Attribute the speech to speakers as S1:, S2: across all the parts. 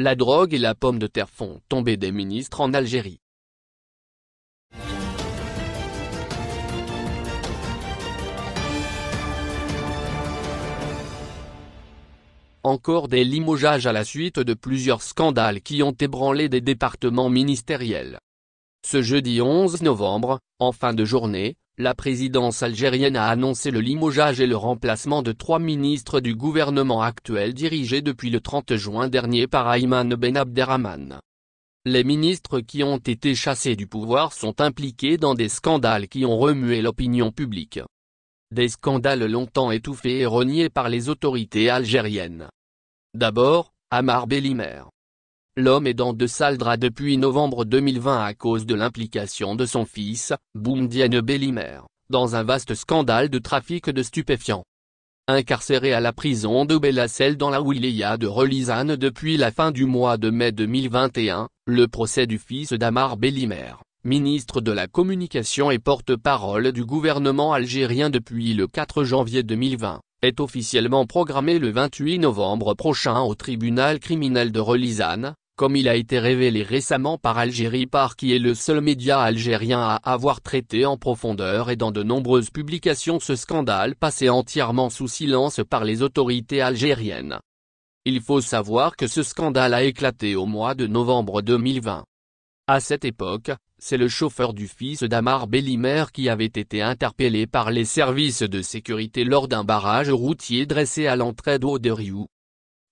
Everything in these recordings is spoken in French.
S1: la drogue et la pomme de terre font tomber des ministres en Algérie. Encore des limogeages à la suite de plusieurs scandales qui ont ébranlé des départements ministériels. Ce jeudi 11 novembre, en fin de journée, la présidence algérienne a annoncé le limogeage et le remplacement de trois ministres du gouvernement actuel dirigé depuis le 30 juin dernier par Ayman Ben Abderrahman. Les ministres qui ont été chassés du pouvoir sont impliqués dans des scandales qui ont remué l'opinion publique. Des scandales longtemps étouffés et reniés par les autorités algériennes. D'abord, Amar Bellimer. L'homme est dans de sales draps depuis novembre 2020 à cause de l'implication de son fils, Boumdiene Bellimer, dans un vaste scandale de trafic de stupéfiants. Incarcéré à la prison de Belacel dans la wilaya de Relisane depuis la fin du mois de mai 2021, le procès du fils d'Amar Bellimer, ministre de la Communication et porte-parole du gouvernement algérien depuis le 4 janvier 2020, est officiellement programmé le 28 novembre prochain au tribunal criminel de Relisane, comme il a été révélé récemment par Algérie par qui est le seul média algérien à avoir traité en profondeur et dans de nombreuses publications ce scandale passé entièrement sous silence par les autorités algériennes. Il faut savoir que ce scandale a éclaté au mois de novembre 2020. À cette époque, c'est le chauffeur du fils d'Amar Bellimer qui avait été interpellé par les services de sécurité lors d'un barrage routier dressé à l'entrée d'eau de Rioux.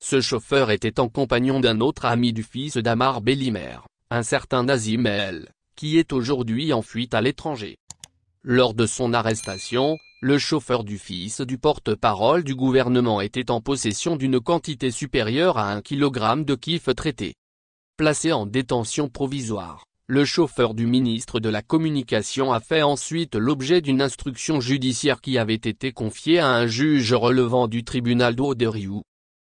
S1: Ce chauffeur était en compagnon d'un autre ami du fils d'Amar Bellimer, un certain Nazim El, qui est aujourd'hui en fuite à l'étranger. Lors de son arrestation, le chauffeur du fils du porte-parole du gouvernement était en possession d'une quantité supérieure à un kilogramme de kiff traité. Placé en détention provisoire, le chauffeur du ministre de la Communication a fait ensuite l'objet d'une instruction judiciaire qui avait été confiée à un juge relevant du tribunal d'eau de Rioux.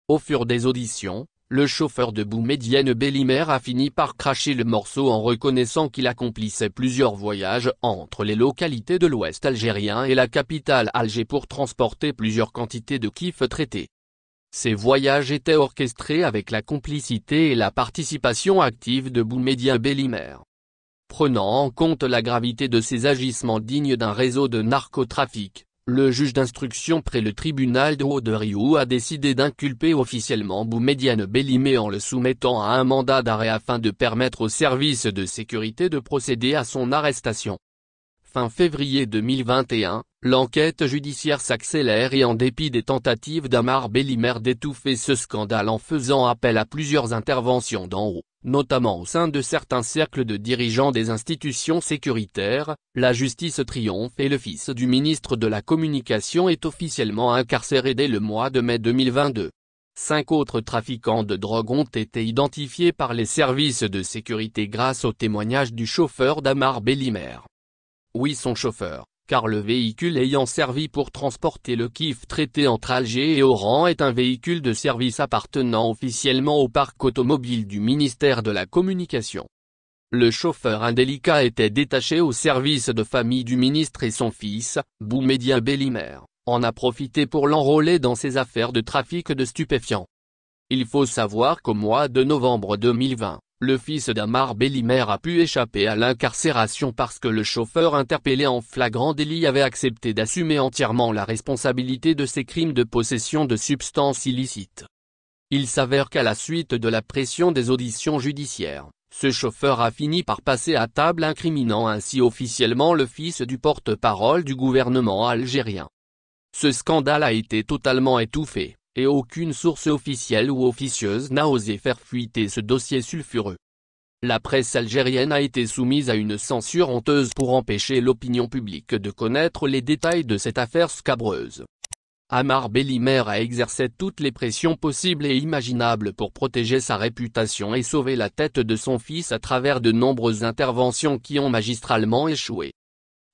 S1: Au fur des auditions, le chauffeur de Boumedienne Bellimer a fini par cracher le morceau en reconnaissant qu'il accomplissait plusieurs voyages entre les localités de l'ouest algérien et la capitale Alger pour transporter plusieurs quantités de kiff traités. Ces voyages étaient orchestrés avec la complicité et la participation active de Boumedienne Bellimer. Prenant en compte la gravité de ces agissements dignes d'un réseau de narcotrafic, le juge d'instruction près le tribunal de Haut-de-Rioux a décidé d'inculper officiellement Boumedienne Bellimé en le soumettant à un mandat d'arrêt afin de permettre aux services de sécurité de procéder à son arrestation. Fin février 2021, l'enquête judiciaire s'accélère et en dépit des tentatives d'Amar Bellimer d'étouffer ce scandale en faisant appel à plusieurs interventions d'en haut, notamment au sein de certains cercles de dirigeants des institutions sécuritaires, la justice triomphe et le fils du ministre de la Communication est officiellement incarcéré dès le mois de mai 2022. Cinq autres trafiquants de drogue ont été identifiés par les services de sécurité grâce au témoignage du chauffeur d'Amar Bellimer. Oui son chauffeur, car le véhicule ayant servi pour transporter le kiff traité entre Alger et Oran est un véhicule de service appartenant officiellement au parc automobile du ministère de la Communication. Le chauffeur indélicat était détaché au service de famille du ministre et son fils, Boumédia Bellimer, en a profité pour l'enrôler dans ses affaires de trafic de stupéfiants. Il faut savoir qu'au mois de novembre 2020, le fils d'Amar Bellimer a pu échapper à l'incarcération parce que le chauffeur interpellé en flagrant délit avait accepté d'assumer entièrement la responsabilité de ses crimes de possession de substances illicites. Il s'avère qu'à la suite de la pression des auditions judiciaires, ce chauffeur a fini par passer à table incriminant ainsi officiellement le fils du porte-parole du gouvernement algérien. Ce scandale a été totalement étouffé et aucune source officielle ou officieuse n'a osé faire fuiter ce dossier sulfureux. La presse algérienne a été soumise à une censure honteuse pour empêcher l'opinion publique de connaître les détails de cette affaire scabreuse. Amar Bellimer a exercé toutes les pressions possibles et imaginables pour protéger sa réputation et sauver la tête de son fils à travers de nombreuses interventions qui ont magistralement échoué.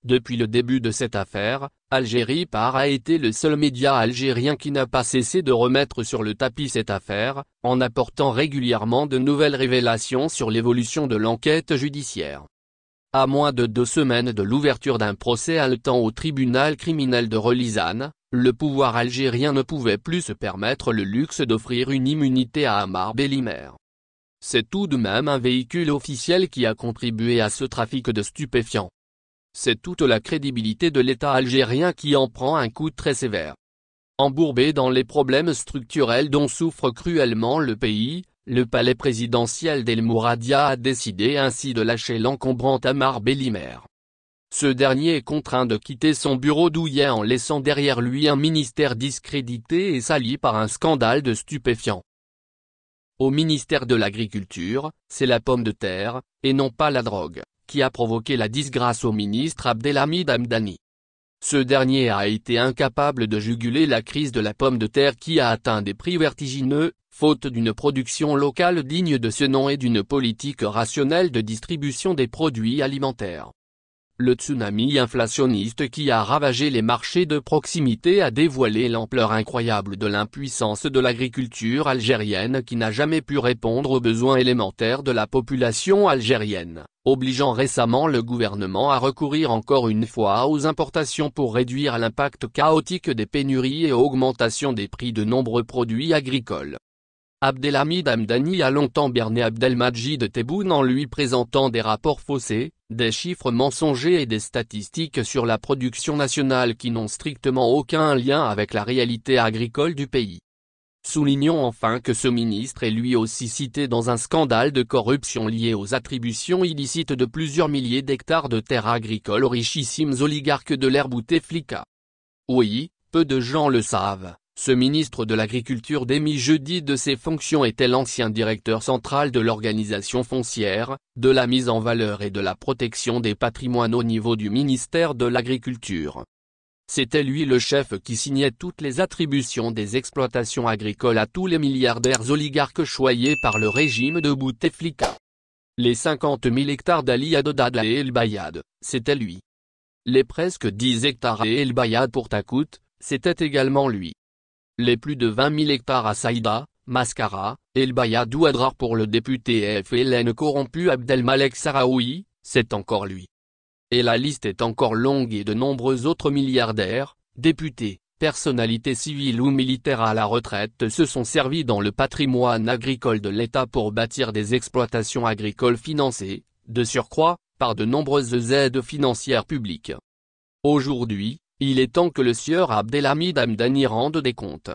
S1: Depuis le début de cette affaire, Algérie Par a été le seul média algérien qui n'a pas cessé de remettre sur le tapis cette affaire, en apportant régulièrement de nouvelles révélations sur l'évolution de l'enquête judiciaire. À moins de deux semaines de l'ouverture d'un procès haletant au tribunal criminel de Relisane, le pouvoir algérien ne pouvait plus se permettre le luxe d'offrir une immunité à Amar Bellimer. C'est tout de même un véhicule officiel qui a contribué à ce trafic de stupéfiants. C'est toute la crédibilité de l'État algérien qui en prend un coup très sévère. Embourbé dans les problèmes structurels dont souffre cruellement le pays, le palais présidentiel d'El Mouradia a décidé ainsi de lâcher l'encombrant Amar Bellimer. Ce dernier est contraint de quitter son bureau douillet en laissant derrière lui un ministère discrédité et sali par un scandale de stupéfiants. Au ministère de l'Agriculture, c'est la pomme de terre, et non pas la drogue, qui a provoqué la disgrâce au ministre Abdelhamid Hamdani. Ce dernier a été incapable de juguler la crise de la pomme de terre qui a atteint des prix vertigineux, faute d'une production locale digne de ce nom et d'une politique rationnelle de distribution des produits alimentaires. Le tsunami inflationniste qui a ravagé les marchés de proximité a dévoilé l'ampleur incroyable de l'impuissance de l'agriculture algérienne qui n'a jamais pu répondre aux besoins élémentaires de la population algérienne, obligeant récemment le gouvernement à recourir encore une fois aux importations pour réduire l'impact chaotique des pénuries et augmentation des prix de nombreux produits agricoles. Abdelhamid Hamdani a longtemps berné Abdelmajid Tebboune en lui présentant des rapports faussés, des chiffres mensongers et des statistiques sur la production nationale qui n'ont strictement aucun lien avec la réalité agricole du pays. Soulignons enfin que ce ministre est lui aussi cité dans un scandale de corruption lié aux attributions illicites de plusieurs milliers d'hectares de terres agricoles aux richissimes oligarques de l'ère Bouteflika. Oui, peu de gens le savent, ce ministre de l'Agriculture démis jeudi de ses fonctions était l'ancien directeur central de l'organisation foncière, de la mise en valeur et de la protection des patrimoines au niveau du ministère de l'Agriculture. C'était lui le chef qui signait toutes les attributions des exploitations agricoles à tous les milliardaires oligarques choyés par le régime de Bouteflika. Les 50 000 hectares d'Ali Adodad et El Bayad, c'était lui. Les presque 10 hectares et El Bayad pour Takout, c'était également lui. Les plus de 20 000 hectares à Saïda, Mascara, El Bayad ou Adrar pour le député FLN corrompu Abdelmalek Saraoui, c'est encore lui. Et la liste est encore longue et de nombreux autres milliardaires, députés, personnalités civiles ou militaires à la retraite se sont servis dans le patrimoine agricole de l'État pour bâtir des exploitations agricoles financées, de surcroît, par de nombreuses aides financières publiques. Aujourd'hui, il est temps que le sieur Abdelhamid Hamdani rende des comptes.